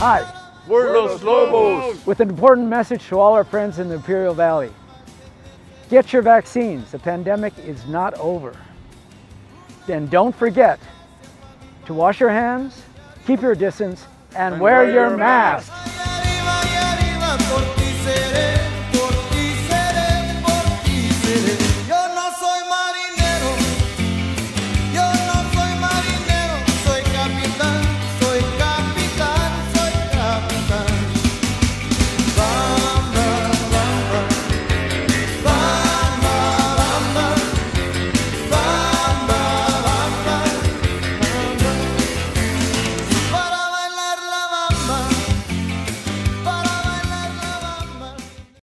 Hi, We're Los Lobos. with an important message to all our friends in the Imperial Valley. Get your vaccines. The pandemic is not over. Then don't forget to wash your hands, keep your distance, and, wear, your mask.